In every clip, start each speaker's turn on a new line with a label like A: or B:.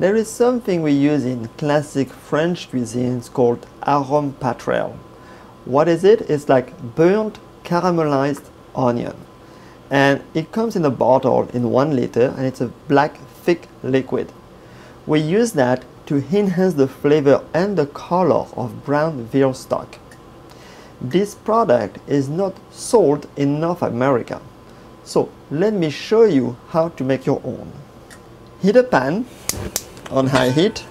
A: There is something we use in classic French cuisines called arôme Patrelle. What is it? It's like burnt caramelized onion. And it comes in a bottle in one liter and it's a black thick liquid. We use that to enhance the flavor and the color of brown veal stock. This product is not sold in North America. So let me show you how to make your own. Heat a pan on high heat.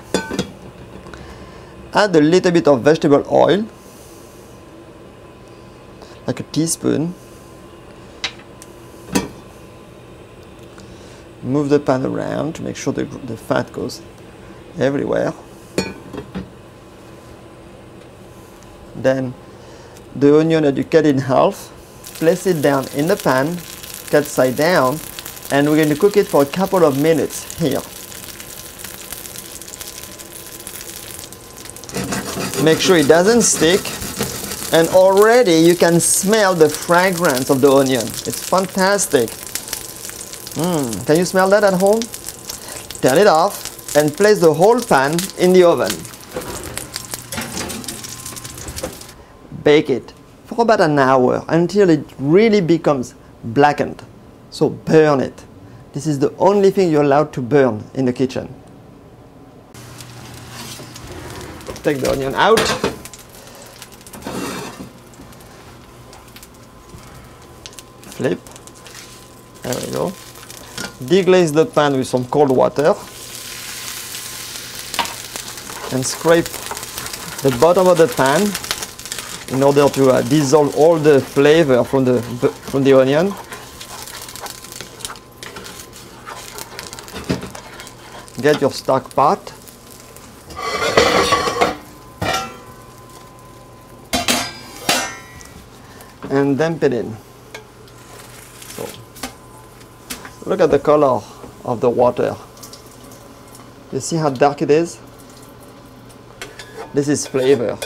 A: Add a little bit of vegetable oil, like a teaspoon. Move the pan around to make sure the, the fat goes everywhere. Then the onion that you cut in half, place it down in the pan, cut side down, and we're going to cook it for a couple of minutes here. Make sure it doesn't stick, and already you can smell the fragrance of the onion. It's fantastic. Mm, can you smell that at home? Turn it off and place the whole pan in the oven. Bake it for about an hour until it really becomes blackened. So burn it. This is the only thing you're allowed to burn in the kitchen. Take the onion out. Flip. There we go. Deglaze the pan with some cold water and scrape the bottom of the pan in order to uh, dissolve all the flavor from the from the onion. Get your stock pot. And dump it in. So, look at the color of the water. You see how dark it is? This is flavor.